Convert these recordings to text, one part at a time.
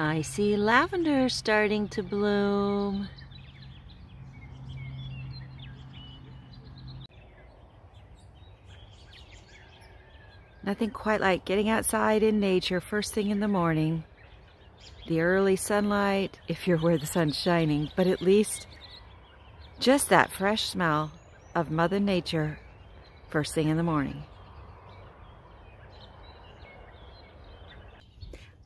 I see lavender starting to bloom. Nothing quite like getting outside in nature first thing in the morning. The early sunlight, if you're where the sun's shining, but at least just that fresh smell of Mother Nature first thing in the morning.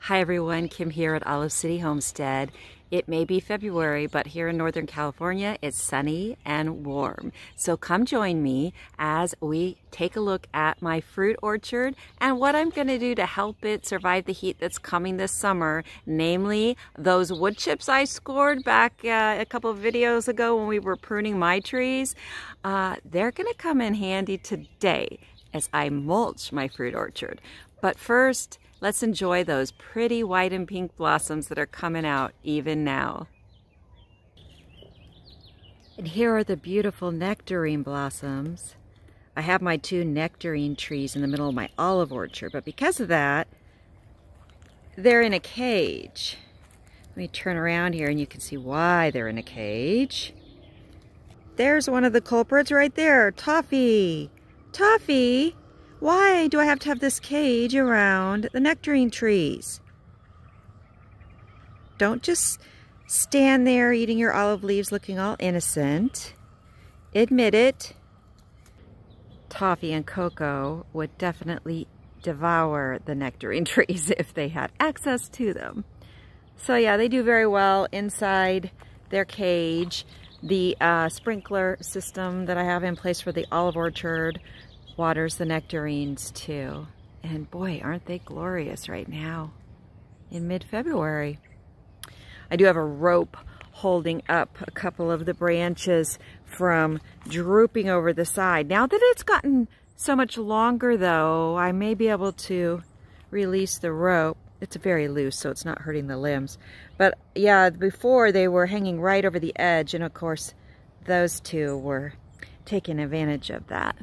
Hi everyone, Kim here at Olive City Homestead. It may be February, but here in Northern California, it's sunny and warm. So come join me as we take a look at my fruit orchard and what I'm gonna do to help it survive the heat that's coming this summer, namely those wood chips I scored back uh, a couple of videos ago when we were pruning my trees. Uh, they're gonna come in handy today as I mulch my fruit orchard. But first, Let's enjoy those pretty white and pink blossoms that are coming out even now. And here are the beautiful nectarine blossoms. I have my two nectarine trees in the middle of my olive orchard, but because of that, they're in a cage. Let me turn around here and you can see why they're in a cage. There's one of the culprits right there, Toffee. Toffee, why do I have to have this cage around the nectarine trees? Don't just stand there eating your olive leaves looking all innocent. Admit it. Toffee and cocoa would definitely devour the nectarine trees if they had access to them. So yeah, they do very well inside their cage. The uh, sprinkler system that I have in place for the olive orchard waters the nectarines too. And boy, aren't they glorious right now in mid-February. I do have a rope holding up a couple of the branches from drooping over the side. Now that it's gotten so much longer though, I may be able to release the rope. It's very loose, so it's not hurting the limbs. But yeah, before they were hanging right over the edge, and of course, those two were taking advantage of that.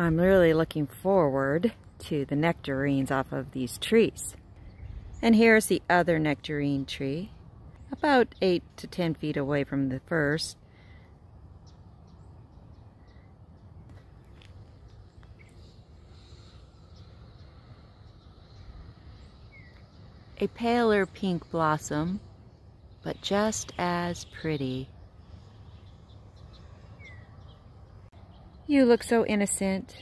I'm really looking forward to the nectarines off of these trees. And here's the other nectarine tree, about 8 to 10 feet away from the first. A paler pink blossom, but just as pretty. You look so innocent.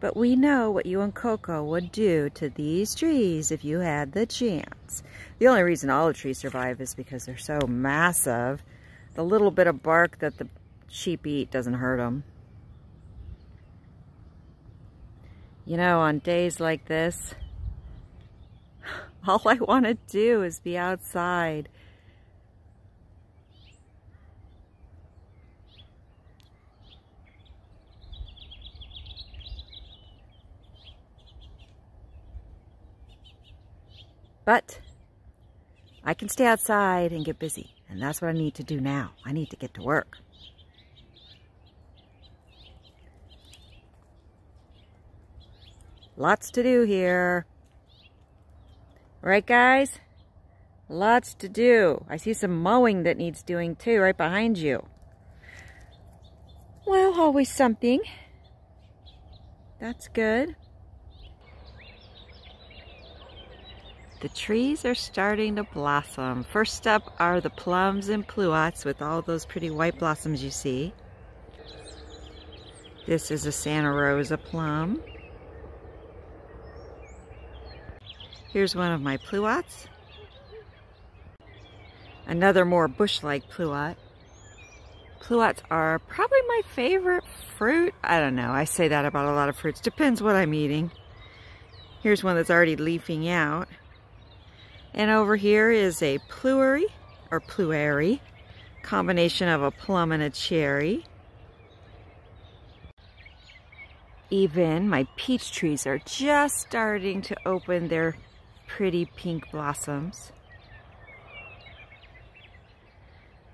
But we know what you and Coco would do to these trees if you had the chance. The only reason olive trees survive is because they're so massive. The little bit of bark that the sheep eat doesn't hurt them. You know, on days like this, all I want to do is be outside But I can stay outside and get busy. And that's what I need to do now. I need to get to work. Lots to do here. Right, guys? Lots to do. I see some mowing that needs doing too, right behind you. Well, always something. That's good. The trees are starting to blossom. First up are the plums and pluots with all those pretty white blossoms you see. This is a Santa Rosa plum. Here's one of my pluots. Another more bush-like pluot. Pluots are probably my favorite fruit. I don't know. I say that about a lot of fruits. Depends what I'm eating. Here's one that's already leafing out. And over here is a pluerry, or pluerry, combination of a plum and a cherry. Even my peach trees are just starting to open their pretty pink blossoms.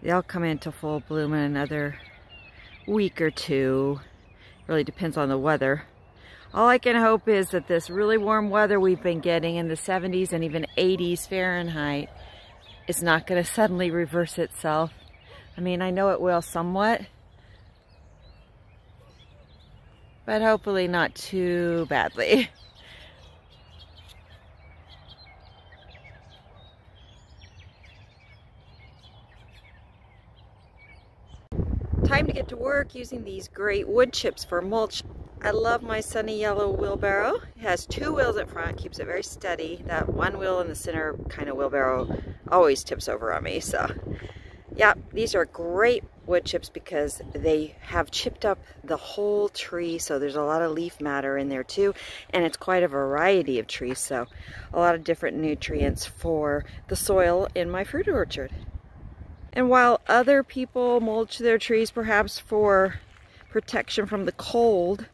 They'll come into full bloom in another week or two. Really depends on the weather. All I can hope is that this really warm weather we've been getting in the 70s and even 80s Fahrenheit is not going to suddenly reverse itself. I mean, I know it will somewhat, but hopefully not too badly. Time to get to work using these great wood chips for mulch. I love my sunny yellow wheelbarrow. It has two wheels at front, keeps it very steady. That one wheel in the center kind of wheelbarrow always tips over on me, so yeah, these are great wood chips because they have chipped up the whole tree, so there's a lot of leaf matter in there too, and it's quite a variety of trees, so a lot of different nutrients for the soil in my fruit orchard. And while other people mulch their trees perhaps for protection from the cold,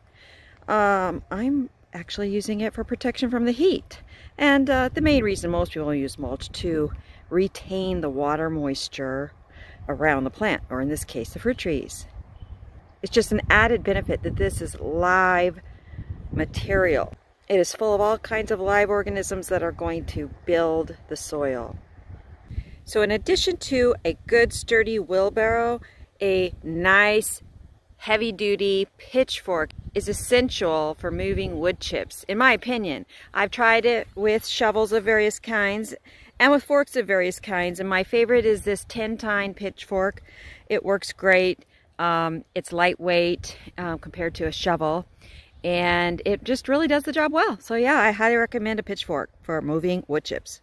um, I'm actually using it for protection from the heat. And uh, the main reason most people use mulch to retain the water moisture around the plant, or in this case, the fruit trees. It's just an added benefit that this is live material. It is full of all kinds of live organisms that are going to build the soil. So in addition to a good sturdy wheelbarrow, a nice heavy duty pitchfork is essential for moving wood chips, in my opinion. I've tried it with shovels of various kinds and with forks of various kinds. And my favorite is this 10 tine pitchfork. It works great. Um, it's lightweight um, compared to a shovel. And it just really does the job well. So yeah, I highly recommend a pitchfork for moving wood chips.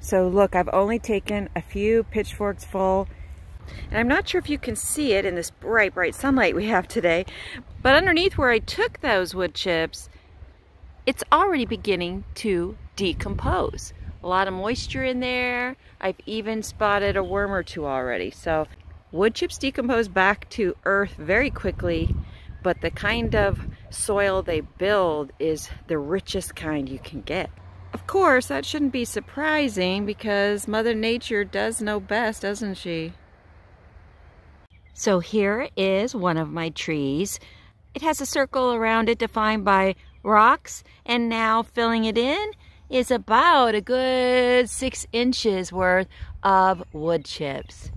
So look, I've only taken a few pitchforks full. And I'm not sure if you can see it in this bright, bright sunlight we have today. But underneath where I took those wood chips, it's already beginning to decompose a lot of moisture in there. I've even spotted a worm or two already. So wood chips decompose back to earth very quickly, but the kind of soil they build is the richest kind you can get. Of course, that shouldn't be surprising because Mother Nature does know best, doesn't she? So here is one of my trees. It has a circle around it defined by rocks and now filling it in is about a good six inches worth of wood chips.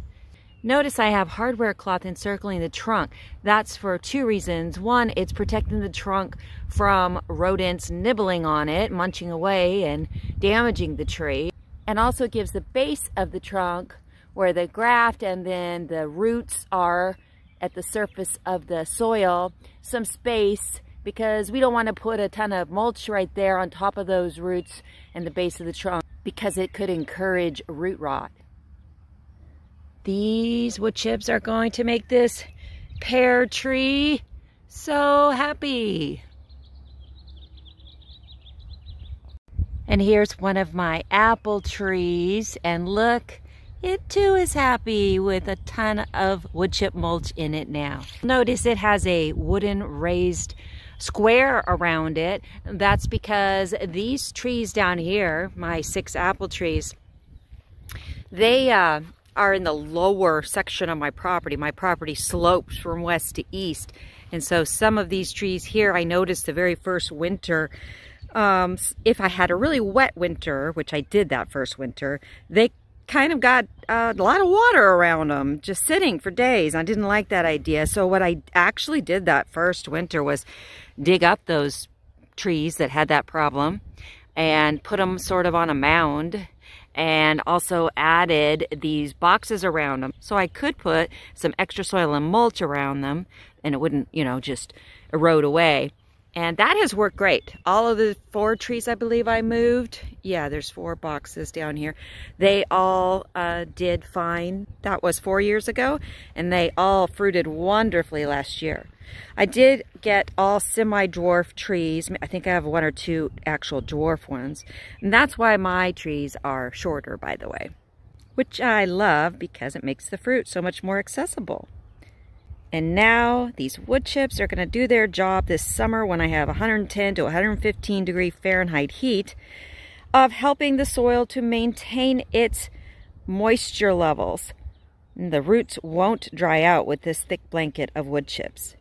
Notice I have hardware cloth encircling the trunk. That's for two reasons. One, it's protecting the trunk from rodents nibbling on it, munching away and damaging the tree. And also gives the base of the trunk where the graft and then the roots are at the surface of the soil some space because we don't want to put a ton of mulch right there on top of those roots and the base of the trunk because it could encourage root rot. These wood chips are going to make this pear tree so happy. And here's one of my apple trees and look, it too is happy with a ton of wood chip mulch in it now. Notice it has a wooden raised square around it. That's because these trees down here, my six apple trees, they uh, are in the lower section of my property. My property slopes from west to east. And so some of these trees here, I noticed the very first winter, um, if I had a really wet winter, which I did that first winter, they kind of got uh, a lot of water around them just sitting for days. I didn't like that idea. So what I actually did that first winter was dig up those trees that had that problem and put them sort of on a mound and also added these boxes around them so I could put some extra soil and mulch around them and it wouldn't, you know, just erode away. And that has worked great. All of the four trees I believe I moved, yeah, there's four boxes down here. They all uh, did fine. That was four years ago, and they all fruited wonderfully last year. I did get all semi-dwarf trees. I think I have one or two actual dwarf ones. And that's why my trees are shorter, by the way. Which I love because it makes the fruit so much more accessible. And now these wood chips are going to do their job this summer when I have 110 to 115 degree Fahrenheit heat of helping the soil to maintain its moisture levels. The roots won't dry out with this thick blanket of wood chips.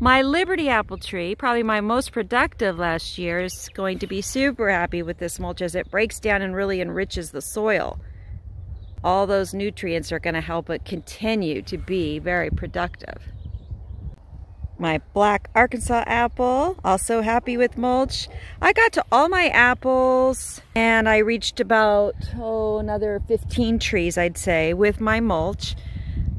My Liberty apple tree, probably my most productive last year, is going to be super happy with this mulch as it breaks down and really enriches the soil. All those nutrients are going to help it continue to be very productive. My black Arkansas apple, also happy with mulch. I got to all my apples and I reached about, oh, another 15 trees, I'd say, with my mulch.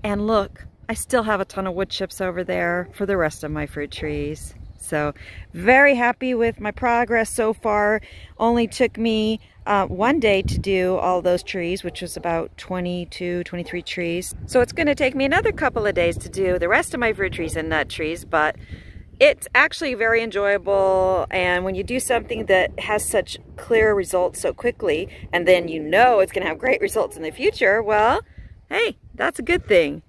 And look, I still have a ton of wood chips over there for the rest of my fruit trees. So very happy with my progress so far. Only took me uh, one day to do all those trees, which was about 22, 23 trees. So it's going to take me another couple of days to do the rest of my fruit trees and nut trees, but it's actually very enjoyable and when you do something that has such clear results so quickly and then you know it's going to have great results in the future, well, hey, that's a good thing.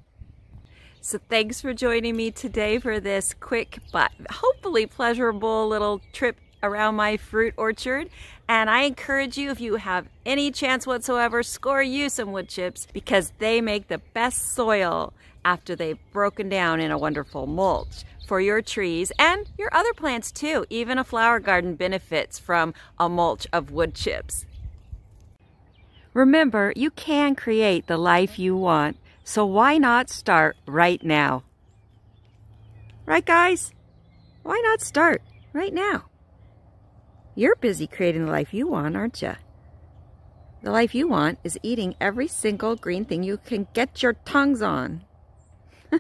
So thanks for joining me today for this quick but hopefully pleasurable little trip around my fruit orchard. And I encourage you, if you have any chance whatsoever, score you some wood chips because they make the best soil after they've broken down in a wonderful mulch for your trees and your other plants too. Even a flower garden benefits from a mulch of wood chips. Remember, you can create the life you want so why not start right now? Right, guys? Why not start right now? You're busy creating the life you want, aren't you? The life you want is eating every single green thing you can get your tongues on.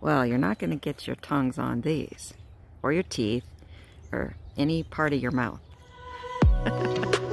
well, you're not going to get your tongues on these, or your teeth, or any part of your mouth.